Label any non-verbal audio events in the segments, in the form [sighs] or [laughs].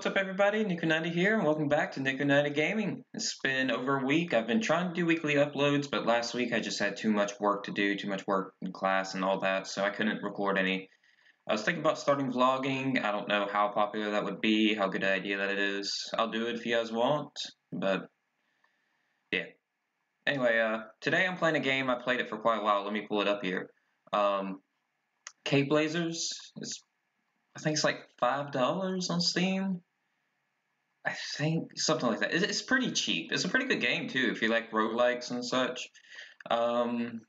What's up everybody, N1kku90 here, and welcome back to N1kku90 Gaming. It's been over a week. I've been trying to do weekly uploads, but last week I just had too much work to do, too much work in class and all that, so I couldn't record any. I was thinking about starting vlogging. I don't know how popular that would be, how good an idea that it is. I'll do it if you guys want, but yeah. Anyway, uh, today I'm playing a game. I played it for quite a while. Let me pull it up here. Um, CaveBlazers. It's I think it's like five dollars on Steam. I think something like that. It's pretty cheap. It's a pretty good game too if you like roguelikes and such. Um,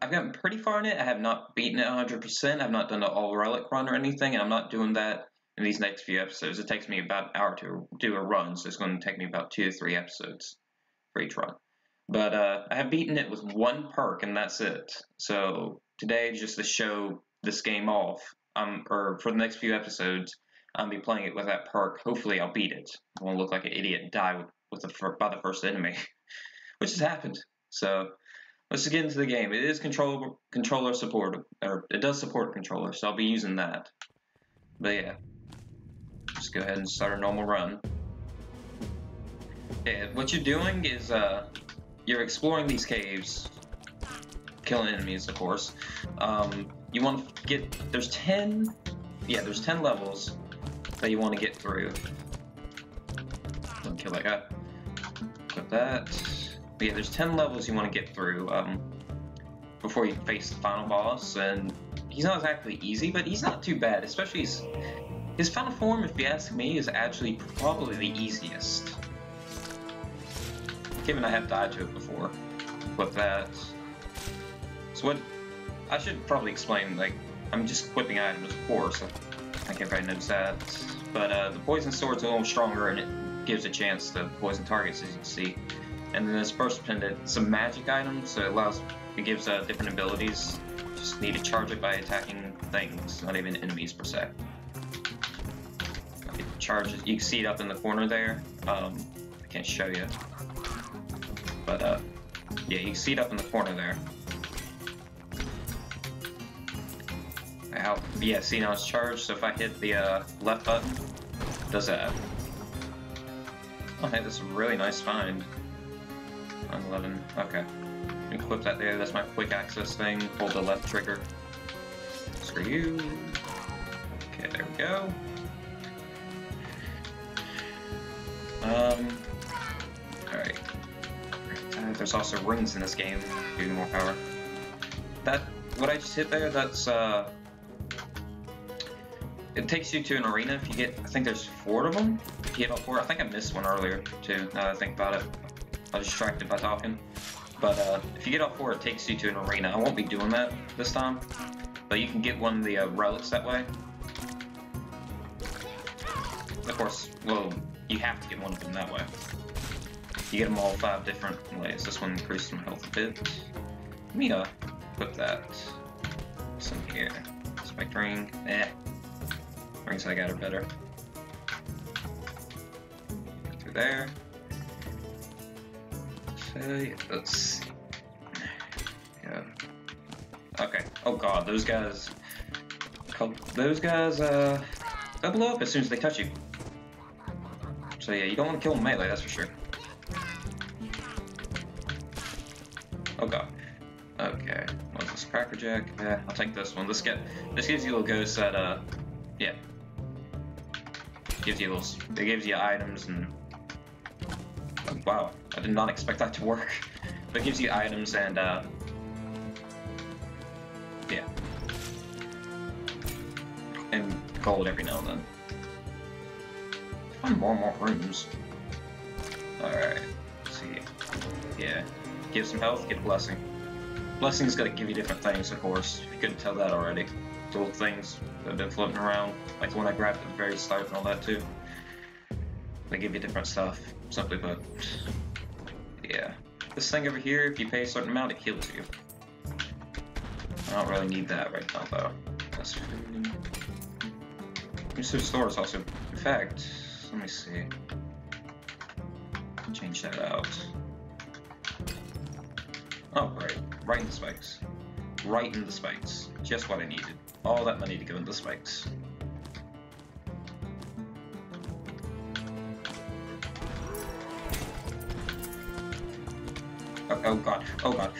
I've gotten pretty far in it. I have not beaten it 100%. I've not done the all relic run or anything, and I'm not doing that in these next few episodes. It takes me about an hour to do a run, so it's going to take me about two to three episodes for each run. But uh, I have beaten it with one perk, and that's it. So today, just to show this game off, um, or for the next few episodes, I'll be playing it with that perk. Hopefully, I'll beat it. I won't look like an idiot and die with, with the by the first enemy, [laughs] which has happened. So let's get into the game. It is controller controller support, or it does support controller, so I'll be using that. But yeah, just go ahead and start a normal run. Yeah, what you're doing is uh, you're exploring these caves, killing enemies, of course. Um, you want to get, there's 10, yeah, there's 10 levels that you want to get through. Don't kill that guy. Put that. But yeah, there's 10 levels you want to get through um, before you face the final boss, and he's not exactly easy, but he's not too bad, especially his, his final form, if you ask me, is actually probably the easiest. Given I have died to it before. With that. So what I should probably explain, like, I'm just equipping items, of course. I think everybody knows that. But uh, the poison sword's a little stronger, and it gives a chance to poison targets, as you can see. And then this burst pendant, it's a magic item, so it allows, it gives uh, different abilities. Just need to charge it by attacking things, not even enemies per se. It charges, you can see it up in the corner there. Um, I can't show you. But uh, yeah, you can see it up in the corner there. Out. Yeah, see now it's charged, so if I hit the uh, left button, does that. Oh, hey, this a really nice find. 11. Okay. Equip that there, that's my quick access thing. Hold the left trigger. Screw you. Okay, there we go. Um, alright. Uh, there's also rings in this game, giving more power. That, what I just hit there, that's, uh, it takes you to an arena if you get, I think there's four of them. If you get all four, I think I missed one earlier too, now that I think about it. I was distracted by talking. But uh, if you get all four, it takes you to an arena. I won't be doing that this time, but you can get one of the uh, relics that way. Of course, well, you have to get one of them that way. You get them all five different ways. This one increases my health a bit. Let me uh, put that. Some here. Spike ring. Eh. Rings I got are better. Through there. So, let's see. Yeah. Okay. Oh god, those guys. Those guys, uh, they'll blow up as soon as they touch you. So yeah, you don't want to kill them melee, that's for sure. Oh god. Okay. What's this? Crackerjack? Yeah, I'll take this one. This get this gives you a ghost that uh yeah gives you those, it gives you items and, wow, I did not expect that to work. [laughs] But it gives you items and, uh, yeah. And gold every now and then. Find more and more rooms. Alright, see. Yeah. Give some health, get a blessing. Blessing's gonna give you different things, of course, if you couldn't tell that already little things that have been floating around, like the one I grabbed at the very start and all that too. They give you different stuff, simply put. Yeah. This thing over here, if you pay a certain amount, it heals you. I don't really need that right now, though. That's. Mr. Stores also. In fact, let me see. Change that out. Oh, right. Right in the spikes. Right in the spikes. Just what I needed all that money to go into spikes. Oh, oh god, oh god.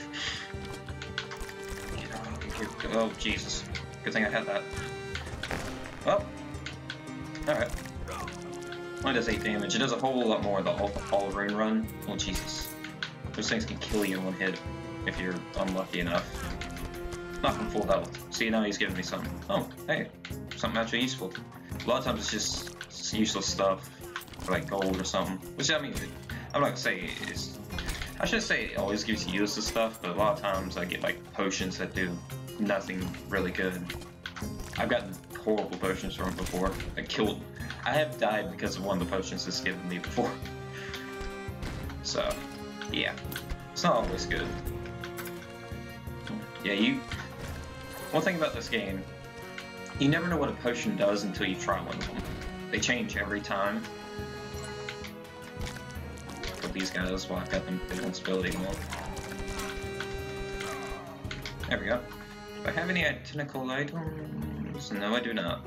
Oh Jesus. Good thing I had that. Oh. Well. Alright. Mine does 8 damage. It does a whole lot more than all, all rain run. Oh Jesus. Those things can kill you in one hit if you're unlucky enough. Not from full health. See, now he's giving me something. Oh, hey. Something actually useful. A lot of times it's just useless stuff. Like gold or something. Which, I mean, I'm not gonna say it's... I should say it always gives you useless stuff, but a lot of times I get like potions that do nothing really good. I've gotten horrible potions from before. I killed... I have died because of one of the potions it's given me before. [laughs] So, yeah. It's not always good. Yeah, you... One thing about this game, you never know what a potion does until you try one of them. They change every time. But these guys, well, I've got them invincibility. There we go. Do I have any identical items? No, I do not.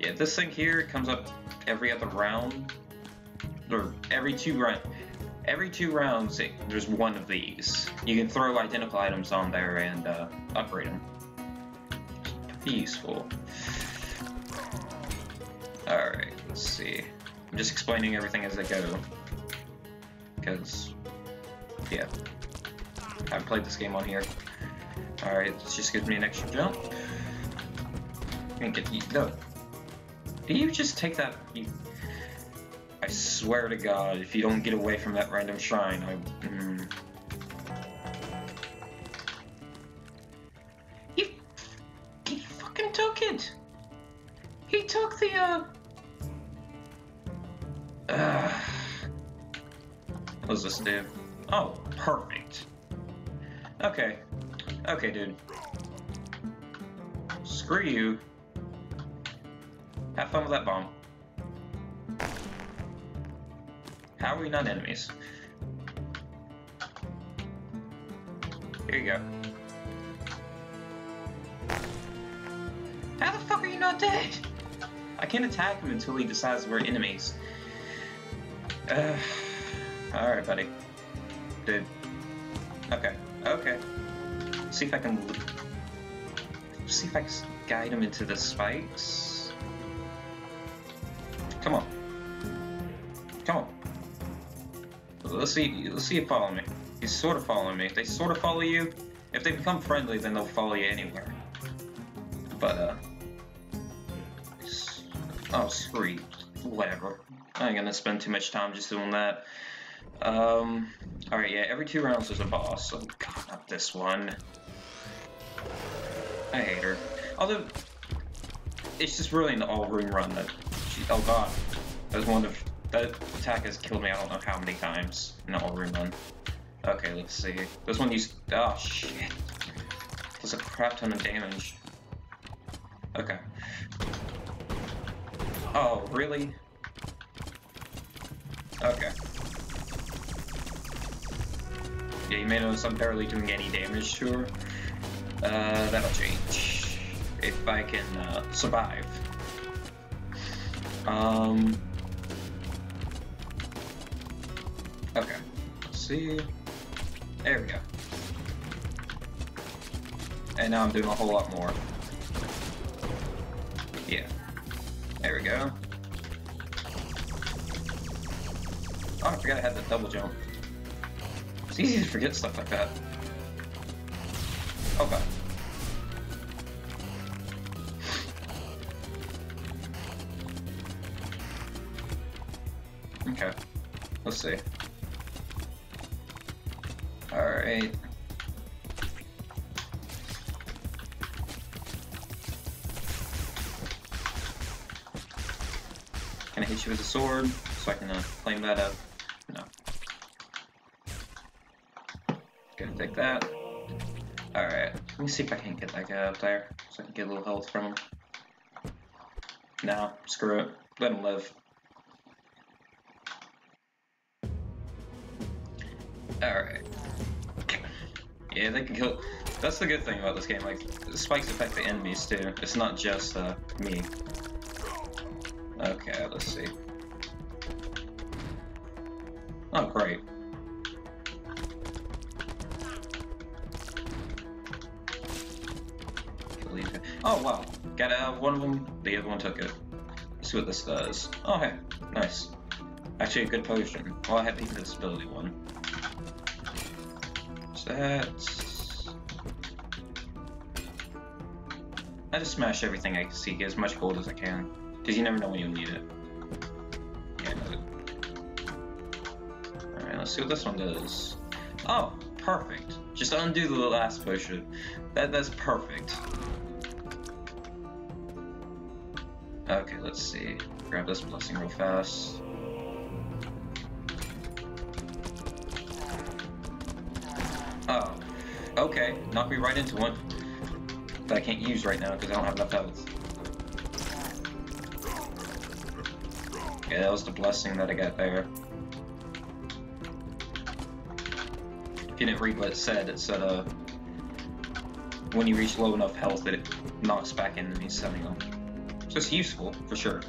Yeah, this thing here comes up every other round. Or every two rounds. Every two rounds, it, there's one of these. You can throw identical items on there and uh, upgrade them. Pretty useful. Alright, let's see. I'm just explaining everything as I go. Because, yeah. I've played this game on here. Alright, this just gives me an extra jump. And get you. No. Did you just take that? You, I swear to God, if you don't get away from that random shrine, I. Mm. Took the uh. Uh. What does this do? Oh, perfect. Okay. Okay, dude. Screw you. Have fun with that bomb. How are we not enemies? Here you go. How the fuck are you not dead? I can't attack him until he decides we're enemies. Uh, Alright, buddy. Dude. Okay. Okay. See if I can... See if I can guide him into the spikes. Come on. Come on. Let's see. Let's see you follow me. He's sort of following me. They sort of follow you, if they become friendly, then they'll follow you anywhere. But uh, oh, screw Whatever. I ain't gonna spend too much time just doing that. Um, all right, yeah. Every two rounds there's a boss. Oh god, not this one. I hate her. Although it's just really an all-room run that. She, oh god, that was one of that attack has killed me I don't know how many times in the all-room run. Okay, let's see. This one used. Oh shit. Does a crap ton of damage. Okay. Oh, really? Okay. Yeah, you may notice I'm barely doing any damage to her. Uh, that'll change. If I can, uh, survive. Um... Okay. Let's see. There we go. And now I'm doing a whole lot more. Go. Oh, I forgot I had the double jump. It's easy to forget stuff like that. Oh god. Okay. Let's see. Alright. You with a sword so I can uh, claim that up? No. Gonna take that. Alright, let me see if I can get that guy up there so I can get a little health from him. No, screw it. Let him live. Alright. Yeah, they can kill. That's the good thing about this game. Like, the spikes affect the enemies too. It's not just uh, me. Okay, let's see. Oh, great. Oh, wow. Got out uh, one of them. The other one took it. Let's see what this does. Oh, hey. Nice. Actually, a good potion. Well, I have the invisibility one. So that's... I just smash everything I can see, get as much gold as I can. Because you never know when you'll need it. Alright, let's see what this one does. Oh, perfect. Just undo the last potion. That That's perfect. Okay, let's see. Grab this blessing real fast. Oh, okay. Knock me right into one that I can't use right now because I don't have enough health. Okay, that was the blessing that I got there. If you didn't read what it said, it said, uh, when you reach low enough health, that it knocks back enemies, setting them. So it's useful, for sure.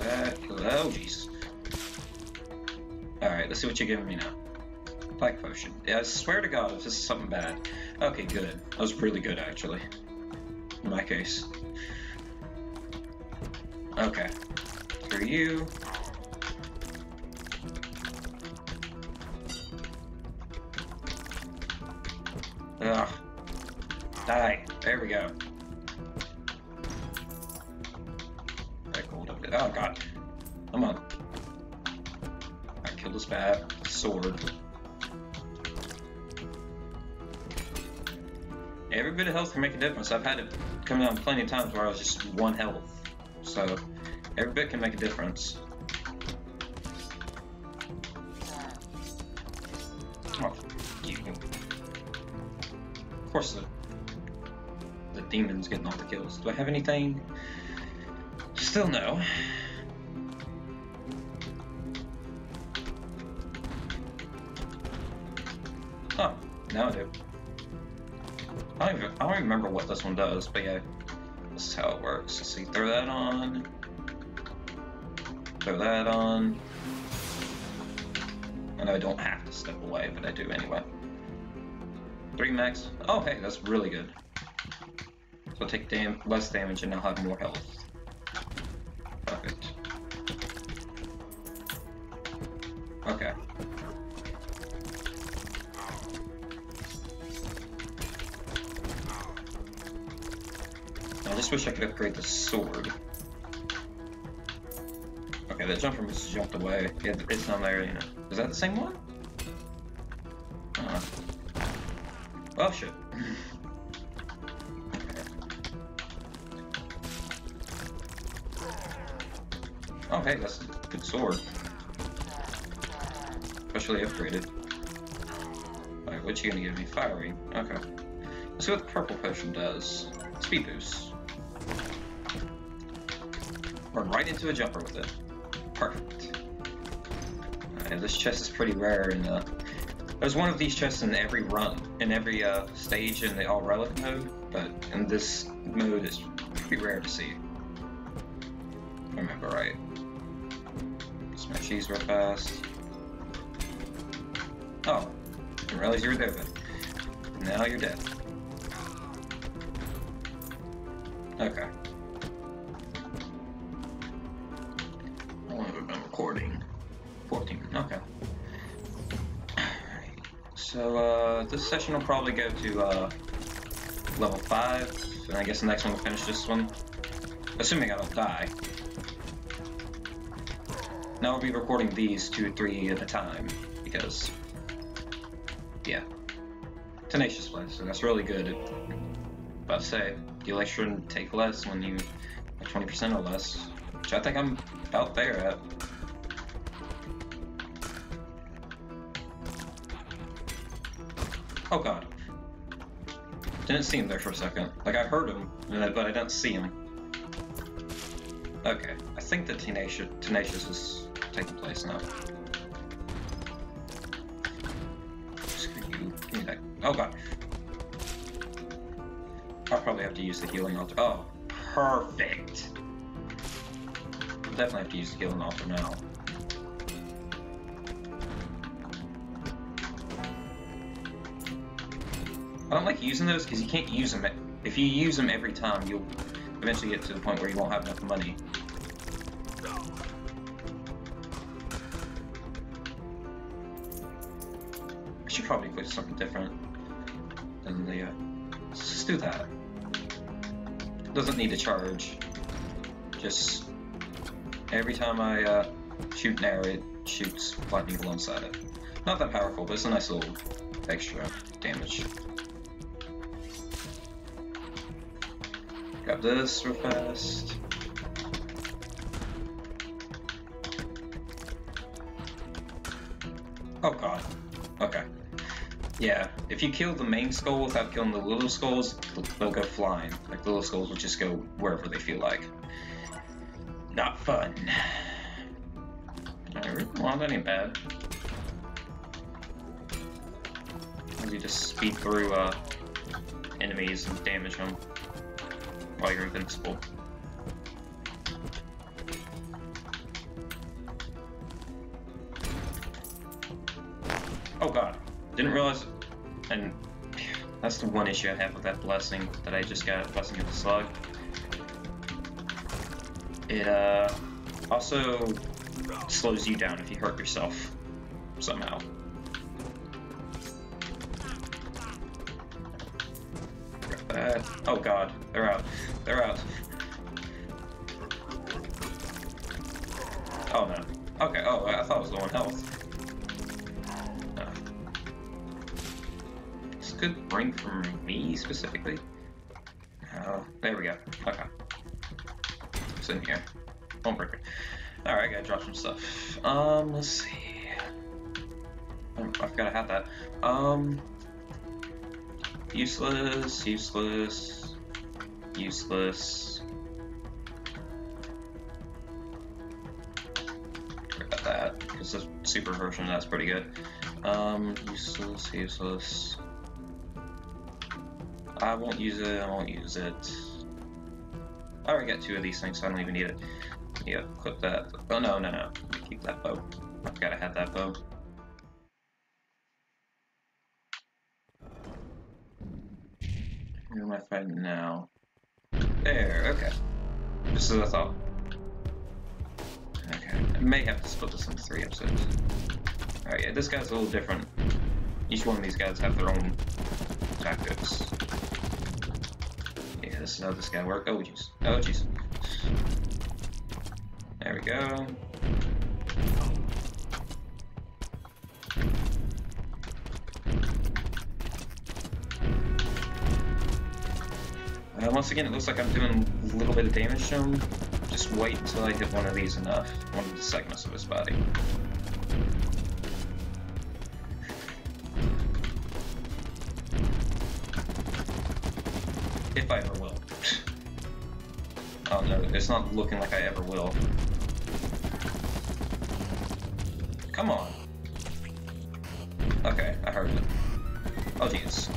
Oh, jeez. Alright, let's see what you're giving me now. Black potion. Yeah, I swear to god if this is something bad. Okay, good. That was really good, actually. In my case. Okay. For you. Ugh. Die. There we go. Oh god. Come on. I killed this bad sword. Every bit of health can make a difference. I've had it come down plenty of times where I was just one health. So, every bit can make a difference. Of course, the, the demon's getting all the kills. Do I have anything? Still no. Oh, now I do. I don't, even, I don't remember what this one does, but yeah, this is how it works. Let's see, throw that on. Throw that on. and I don't have to step away, but I do anyway. Three max. Oh, hey, that's really good. So I'll take dam less damage and I'll have more health. Upgrade the sword. Okay, that jumper just jumped away. Yeah, it's not there, you know. Is that the same one? Uh, oh, shit. [laughs] Oh, hey, that's a good sword. Especially upgraded. Alright, what you gonna give me? Fire Okay. Let's see what the purple potion does. Speed boost. Right into a jumper with it. Perfect. This chest is pretty rare and uh, there's one of these chests in every run, in every uh, stage in the all relic mode, but in this mode it's pretty rare to see. Remember right. Smash these real fast. Oh, didn't realize you were there then. Now you're dead. Okay. So, uh, this session will probably go to, uh, level 5, and I guess the next one will finish this one. Assuming I don't die. Now I'll be recording these two three at a time, because, yeah. Tenacious plays, so that's really good. About to say, you shouldn't take less when you 20% or less, which I think I'm about there at. Oh god. Didn't see him there for a second. Like, I heard him, but I didn't see him. Okay, I think the Tenacious, tenacious is taking place now. Oh god. I'll probably have to use the healing altar. Oh, perfect. I'll definitely have to use the healing altar now. I don't like using those because you can't use them. If you use them every time, you'll eventually get to the point where you won't have enough money. I should probably put something different than the. Uh, let's just do that. Doesn't need to charge. Just every time I uh, shoot an arrow, it shoots lightning alongside it. Not that powerful, but it's a nice little extra damage. Grab this real fast. Oh god. Okay. Yeah, if you kill the main skull without killing the little skulls, they'll go flying. Like, the little skulls will just go wherever they feel like. Not fun. I really want any bad. Maybe just speed through uh, enemies and damage them while you're invincible. Oh god, didn't realize, and that's the one issue I have with that blessing that I just got, Blessing of the Slug. It uh, also slows you down if you hurt yourself somehow. Uh, oh god, they're out. They're out. Oh no. Okay, oh, I thought it was low on health. No. This could bring from me specifically. Oh, there we go. Okay. It's in here. Won't. Alright, I gotta drop some stuff. Um, let's see. Oh, I forgot I had that. Um, Useless, useless, useless. Forgot that, because the super version that's pretty good. Um, useless, useless. I won't use it, I won't use it. I already got two of these things, so I don't even need it. Yeah, clip that. Oh no, no, no. Keep that bow. I forgot I had that bow. Who am I fighting now? There, okay. Just as I thought. Okay, I may have to split this into three episodes. Alright, yeah, this guy's a little different. Each one of these guys have their own tactics. Yeah, this is how this guy works. Oh, jeez. Oh, jeez. There we go. Once again, it looks like I'm doing a little bit of damage to him. Just wait until I hit one of these enough, one of the segments of his body. If I ever will. oh no, it's not looking like I ever will. Come on. Okay, I heard it. Oh jeez.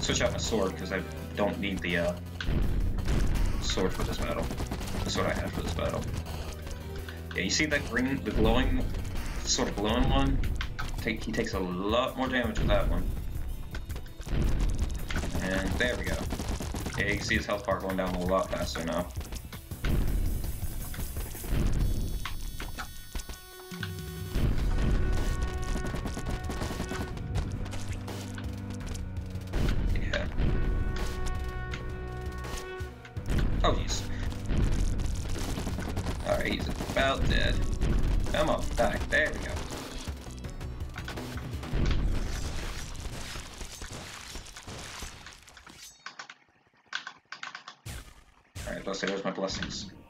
Switch out my sword because I don't need the uh, sword for this battle. The sword I have for this battle. Yeah, you see that green, the glowing, sort of glowing one? Take, he takes a lot more damage with that one. And there we go. Yeah, you can see his health bar going down a lot faster now. Oh, jeez. Alright, he's about dead. Come on, die. There we go. Alright, let's say there's my blessings. [sighs]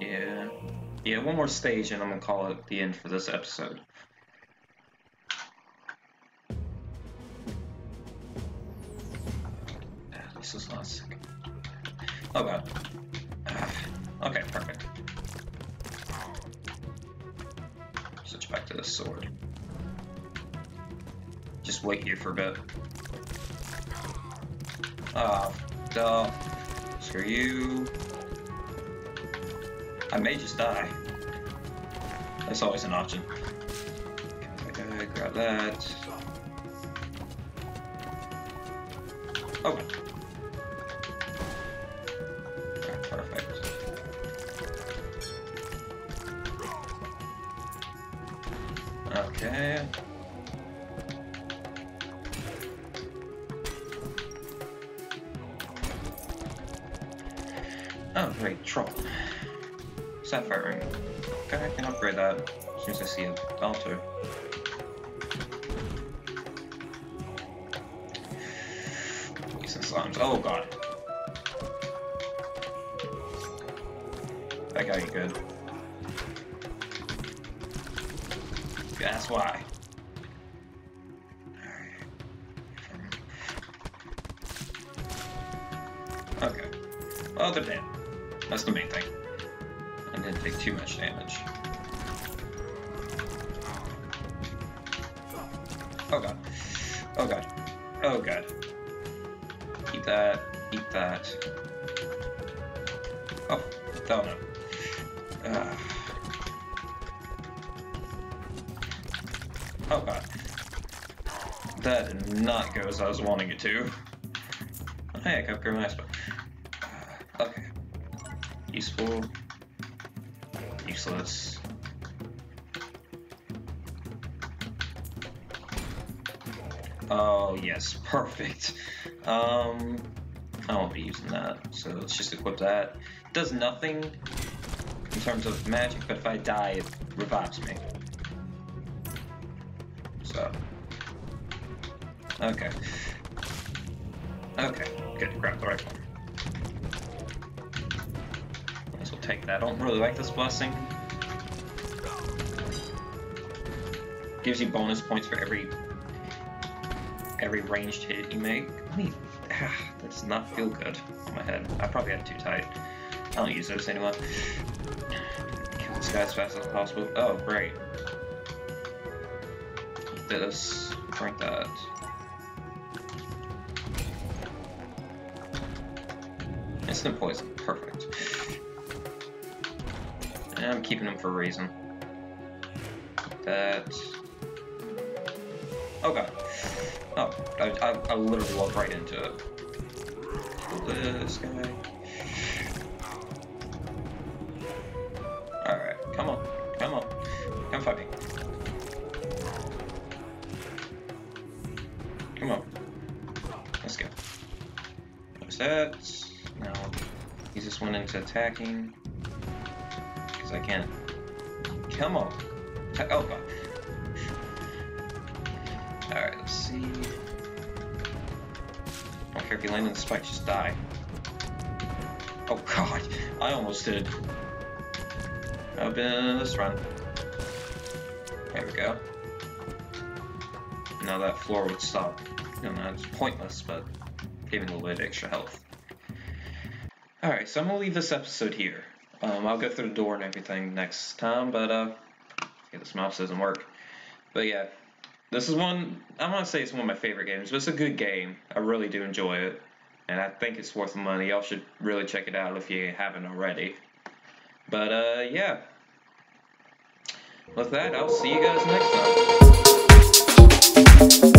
Yeah. Yeah, one more stage and I'm gonna call it the end for this episode. Oh god. Okay, perfect. Switch back to the sword. Just wait here for a bit. Ah, oh, duh. Screw you. I may just die. That's always an option. Quickly grab that. Oh. Decent slimes. Oh god. That got you good. That's why. Okay. Well, they're dead. That's the main thing. I didn't take too much damage. Oh god. Oh god. Oh god. Eat that. Eat that. Oh. No. Uh. Oh god. That did not go as I was wanting it to. Hey, I got upgrade my Okay. Useful. Useless. Oh, yes, perfect. Um, I won't be using that, so let's just equip that. It does nothing in terms of magic, but if I die, it revives me. So. Okay. Okay, good, grab the right one. Might as well take that. I don't really like this blessing. Gives you bonus points for every every ranged hit you make. Mean, ah, [sighs] that does not feel good on my head. I probably had it too tight. I don't use those anymore. Kill this guy as fast as possible. Oh, great. This, drink that. Instant poison, perfect. And I'm keeping them for a reason. That. Oh god. Oh, I, I, I literally walked right into it. This guy. Alright, come on. Come on. Come fight me. Come on. Let's go. There's that. Now, use this one into attacking. Because I can't. Come on. Oh, god. Alright, let's see. I don't care if you land in the spike, just die. Oh [laughs] god, I almost did. I've been in this run. There we go. Now that floor would stop. You know, it's pointless, but giving a little bit of extra health. Alright, so I'm gonna leave this episode here. Um, I'll go through the door and everything next time, but uh, yeah, this mouse doesn't work. But yeah, this is one, I'm going to say it's one of my favorite games, but it's a good game. I really do enjoy it, and I think it's worth the money. Y'all should really check it out if you haven't already. But, uh, yeah. With that, I'll see you guys next time.